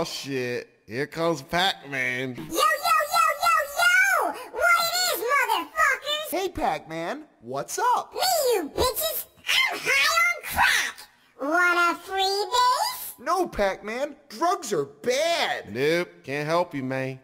Oh shit. Here comes Pac-Man. Yo, yo, yo, yo, yo! What it is, motherfuckers? Hey, Pac-Man, what's up? Me, you bitches! I'm high on crack! Want a free base? No, Pac-Man, drugs are bad. Nope, can't help you, man.